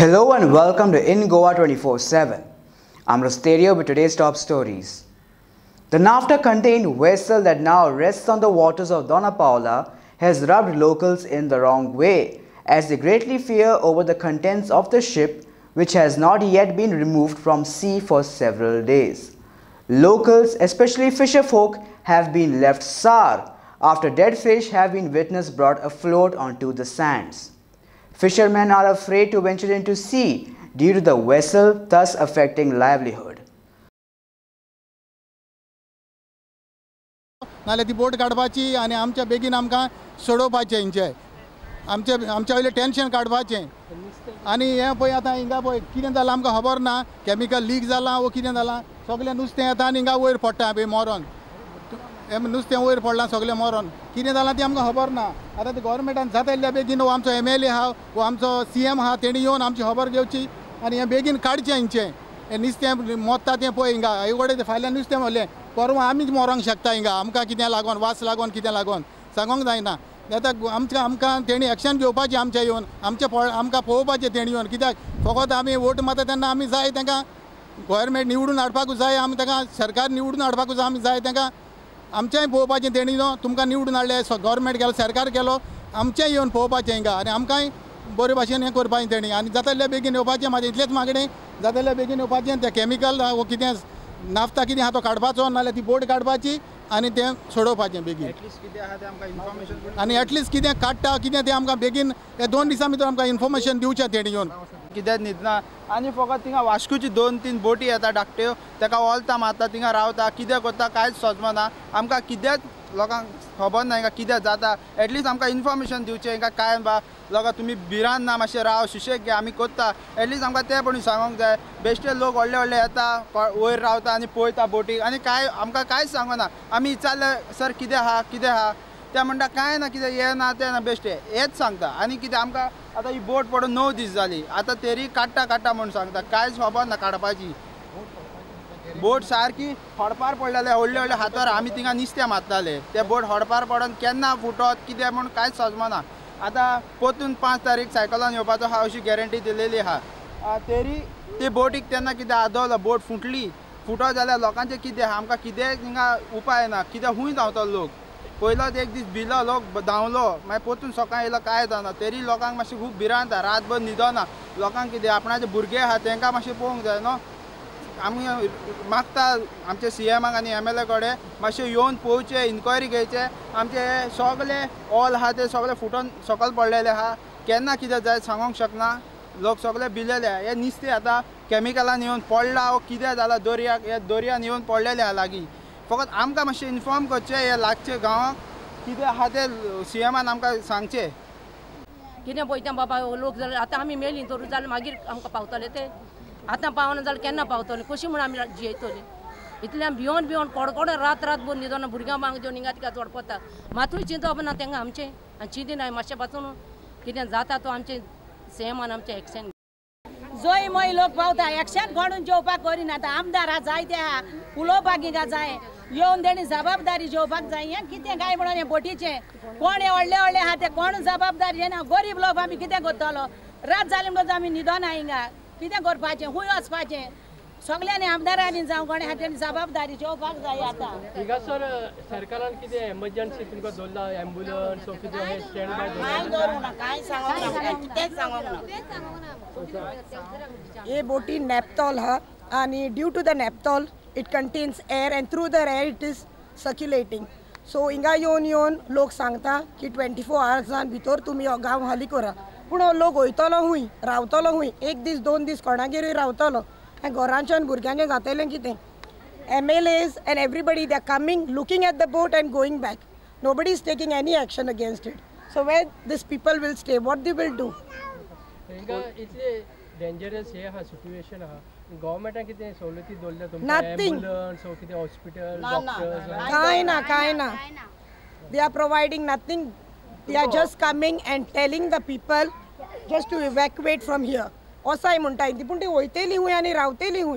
Hello and welcome to In Goa 24 7. I'm Rosterio with today's top stories. The NAFTA contained vessel that now rests on the waters of Dona Paula has rubbed locals in the wrong way as they greatly fear over the contents of the ship which has not yet been removed from sea for several days. Locals, especially fisher folk, have been left sour after dead fish have been witnessed brought afloat onto the sands. Fishermen are afraid to venture into sea due to the vessel, thus affecting livelihood. नाल्यार ती बोट काडपाची आनी आमच्या बेगीन आमकां सोडोवपाचें हिंचे. आमचे आमच्या वयलें टेन्शन काडपाचें आनी हें पळय आतां हिंगा पळय कितें जालां आमकां खबर ना कॅमिकल लीक जालां वो कितें जालां सगळें नुस्तें येता आनी हिंगा वयर पडटा पळय मरोन. हें नुस्तें वयर पडलां सगळें मरोन. कितें जालां तें आमकां खबर ना. आतां ते गोवोरमेंटान जाता तितल्या बेगीन. हो आमचो एम एल ए आहा वो आमचो सी एम आहा तेणी येवन आमची खबर घेवची आनी हें बेगीन काडचें हिंचें हें नुस्तें मोत्ता तें पळय हिंगा हे कडेन फाल्यां नुस्तें मरलें परवां आमीच मरोंक शकता हिंगा आमकां कितें लागोन? वास लागोन कितें लागोन? सांगोंक जायना आतां आमच्या आमकां तेणी एक्शन घेवपाचें आमच्या येवन आमचें पळ आमकां पळोवपाचें तेणी येवन कित्याक? फकत आमी वोट मारता तेन्ना आमी जाय तांकां गोवोरमेंट निवडून हाडपाकूच जाय आमी तांकां सरकार निवडून हाडपाकूच जाय आमी जाय तांकां आमचेंय पळोवपाचें तेणी न्हू तुमकां निवडून हाडलें गोवोरमेंट केलो सरकार केलो आमचें येवन पळोवपाचें हिंगा. आनी आमकांय बरे भाशेन हें करपाचें तेणी. आनी जाता तितल्या बेगीन येवपाचें म्हाजें इतलेंच मागणें जाता तितल्या बेगीन येवपाचें तें कॅमिकल वो कितें नाफ्ता कितें आहा तो काडपाचो नाल्यार ती बोट काडपाची आनी तें सोडोवपाचें बेगीन. आनी एटलिस्ट कितें काडटा कितें तें आमकां बेगीन ते दोन दिसां भितर आमकां इन्फॉर्मेशन दिवचें तेणी येवन. कित्याक न्हिदना आनी फकत थिंगा वास्कोची दोन तीन बोटी येता धाकट्यो ताका ओलता मारता थिंगा रावता. कितें करता कांयच सोजमना आमकां कितेंच लोकांक खबर ना हिंगा कितें जाता? एटलिस्ट आमकां इन्फॉर्मेशन दिवचें हिंगा काय बा? लोकां तुमी भिरान ना मातशें राव सुशेग घे आमी करता एटलीस्ट आमकां तें पण सांगोंक जाय. बेश्टे लोक व्हडले व्हडले येता वयर रावता आनी पळयता बोटीक आनी कांय आमकां कांयच सांगना. आमी विचारलें सर कितें आहा कितें आहा ते म्हणटा कांय ना कितें हें ना तें ना बेश्टे हेंच सांगता. आनी कितें आमकां आतां ही बोट पडून णव दीस जाली आतां तेरी काडटा काडटा म्हूण सांगता. कांयच खबर ना काडपाची बोट सारकी हडपार पडलेले व्हडले व्हडले हातार आमी थिंगा नुस्तें मारताले. ते बोट हडपार पडोन केन्ना फुटत कितें म्हूण कांयच सजमना आतां पोतून पांच तारीख सायकलान येवपाचो हा अशी गॅरंटी दिलेली आहा तेरी ते बोटीक तेन्ना कितें आदवलो बोट फुटली. फुटत जाल्यार लोकांचें कितें आमकां कितेंय थिंगा उपाय ना. कितें हूंय धांवतलो लोक. पयलोच एक दीस भिलो लोक धांवलो. मागीर पोतून सकाळीं येयलो कांय जावना तरी लोकांक मातशें खूब भिरांत जाता रातभर न्हिदोना लोकांक कितें? आपणाचे भुरगे आहा तांकां मातशें पळोवंक जाय न्हू? आमी मागता आमचे सी एमाक आनी एम एल ए कडेन मातशें येवन पळोवचें इन्क्वायरी घेवचे आमचे सगळे ऑल आहा ते सगळे फुटोन सकयल पडलेले आहा केन्ना कितें जाय सांगोंक शकना. लोक सगळे भिलेले आहा हे नुस्तें आतां कॅमिकलान येवन पडला वो कितें जालां दर्याक हे दर्यान येवन पडलेले आहा लागीं. फकत आमकां मातशें इन्फॉर्म करचें हे लागचे गांवांक कितें आहा ते सी एमान आमकां सांगचें. कितें पळयता बाबा लोक जाल्यार आतां आमी मेलीं तर जाल्यार मागीर आमकां पावतले ते. आतां पावना जाल्यार केन्ना पावतले? कशी म्हूण आमी जियेतले? इतले आमी भियोन भियोन कडकडे रात रात भर न्हिदोना भुरग्यां बांग जेवन हिंगा तिका जोडपता मातूय चिंतप ना तेंगा आमचें. आनी चिंती नाय मातशें पासून कितें जाता तो आमचें सेमान आमचें एक्शन जोय मोय लोक पावता एक्शन कोणून जेवपाक करिना आतां आमदार आहा जायते आहा उलोवपाक हिंगा जाय. येवन तेणी जबाबदारी जेवपाक जाय हें कितें काय म्हणून हें बोटीचें? कोण हें व्हडलें व्हडलें आहा तें कोण जबाबदारी? ना गरीब लोक आमी कितें करतलो रात जाले म्हणून आमी न्हिदोना हिंगा कितें करपाचें खूंय वचपाचें सगळ्यांनी आमदारांनी जावं कोणी हा तेणी जबाबदारी जेवपाक जाय आतां. सर सरकारान कितें एमर्जन्सी तुमकां दवरला एम्बुलन्स कांय कांय हे बोटी नेपतोल हा आणि due to the नेपतोल it contains air and through the air it is circulating so हिंगा येवन येवन लोक सांगता की ट्वेंटी फोर आवर्सान भितर तुमी हो गांव हाली करा पूण हो लोक वयतलो हूंय रावतलो हूंय एक दीस दोन दीस कोणागेरूय रावतलो आनी घरांच्यान भुरग्यांचें जातलें कितें M L A's and everybody they are coming looking at the boat and going back nobody is taking any action against it so where this people will stay what they will do dangerous हे आहा situation आहा काय ना काय ना they are providing nothing they are just coming and telling the people just to evacuate from here असं आहे म्हणताय. ती पण ते होईते लिहू आणि राहते लिहू